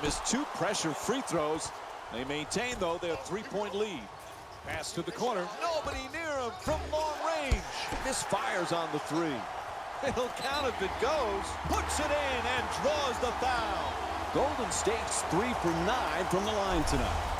He missed two pressure free throws. They maintain, though, their three-point lead. Pass to the corner. Nobody near him from long range. This fires on the three. It'll count if it goes. Puts it in and draws the foul. Golden State's three for nine from the line tonight.